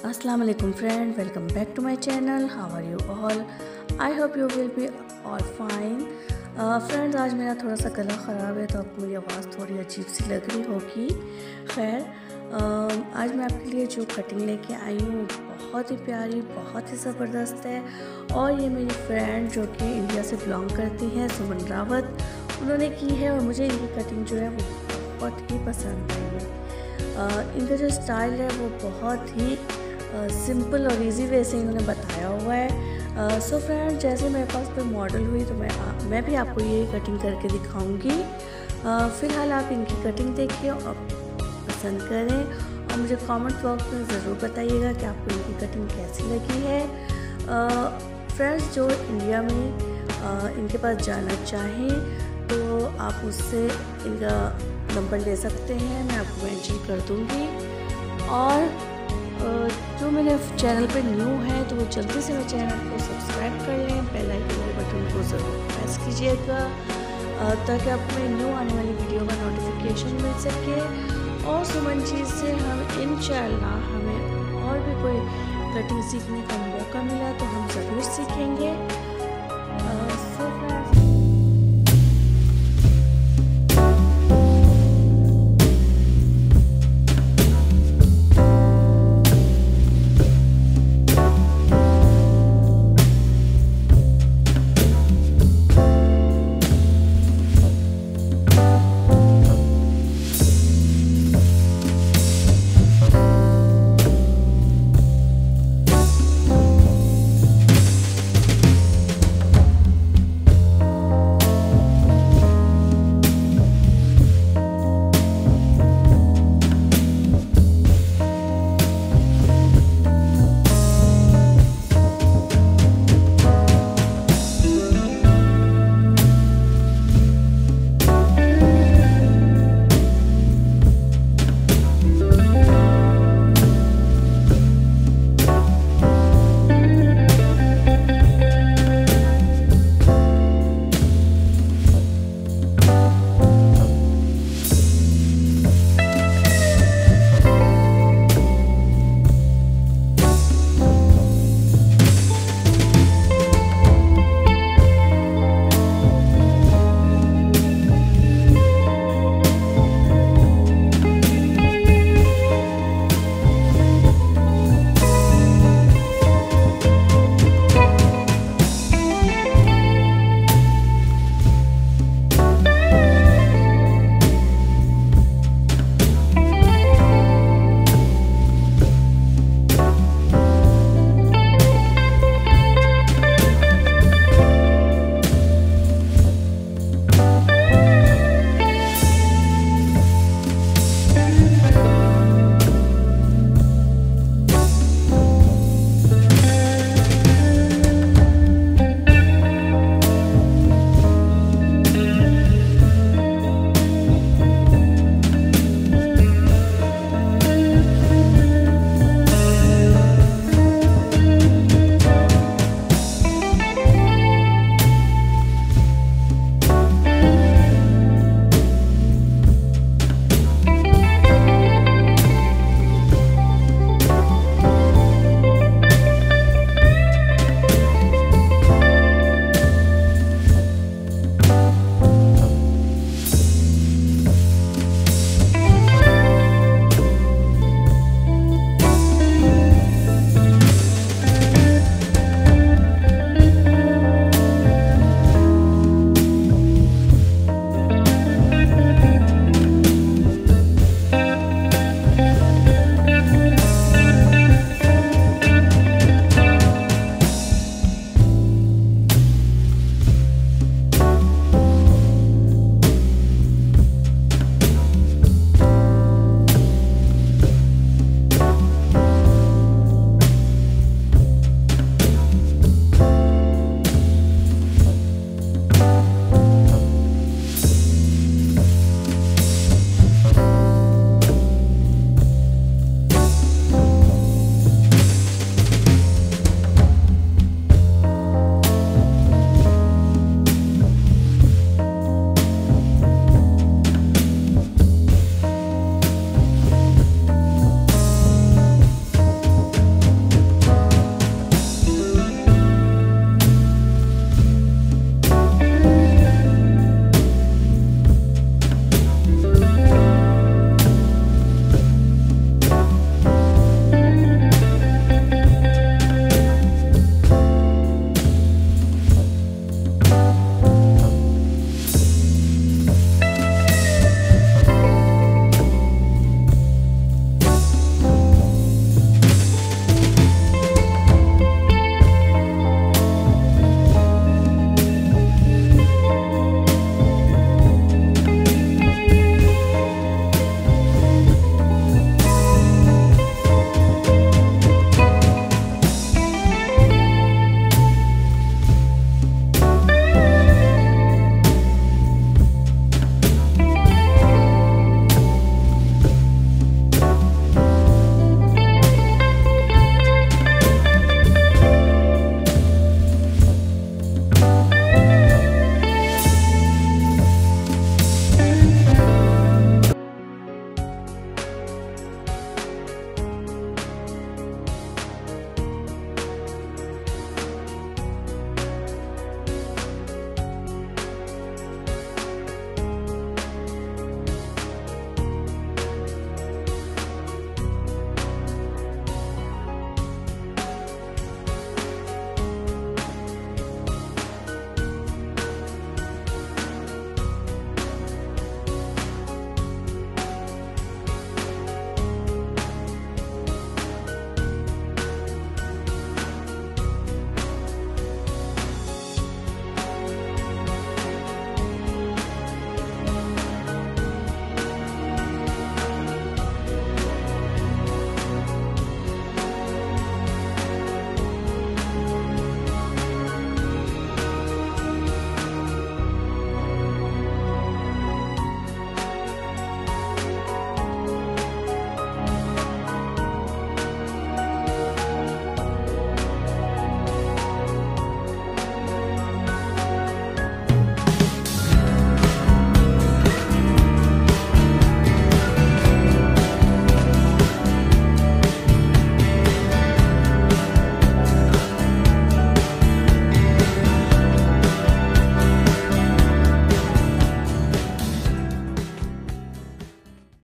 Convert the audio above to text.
अस्सलाम वालेकुम friend welcome back to my channel how are you all I hope you will be all fine friends आज मेरा थोड़ा सा गला ख़राब है तो आपको मेरी आवाज़ थोड़ी अजीब सी लग रही होगी। खैर uh, आज मैं आपके लिए जो कटिंग लेके आई हूँ बहुत ही प्यारी बहुत ही ज़बरदस्त है। और ये मेरी फ्रेंड जो कि इंडिया से बिलोंग करती हैं सुमन रावत उन्होंने की है और मुझे इनकी कटिंग जो है वो बहुत ही पसंद आई है। Uh, इनका जो स्टाइल है वो बहुत ही सिंपल और इजी वे से इन्होंने बताया हुआ है। सो uh, फ्रेंड so जैसे मेरे पास कोई मॉडल हुई तो मैं मैं भी आपको ये कटिंग करके दिखाऊँगी। uh, फ़िलहाल आप इनकी कटिंग देखिए और पसंद करें और मुझे कमेंट बॉक्स में ज़रूर बताइएगा कि आपको इनकी कटिंग कैसी लगी है। फ्रेंड्स uh, जो इंडिया में इनके पास जाना चाहें तो आप उससे इनका नंबर ले सकते हैं मैं आपको मेंशन कर दूँगी। और जो मेरे चैनल पे न्यू है तो वो जल्दी से मेरे चैनल को सब्सक्राइब कर लें, बेल आइकन बटन को ज़रूर प्रेस कीजिएगा ताकि आपको न्यू आने वाली वीडियो का नोटिफिकेशन मिल सके। और सुमन चीज़ से हम इन हमें और भी कोई कटिंग सीखने का मौका मिला तो हम ज़रूर सीखेंगे।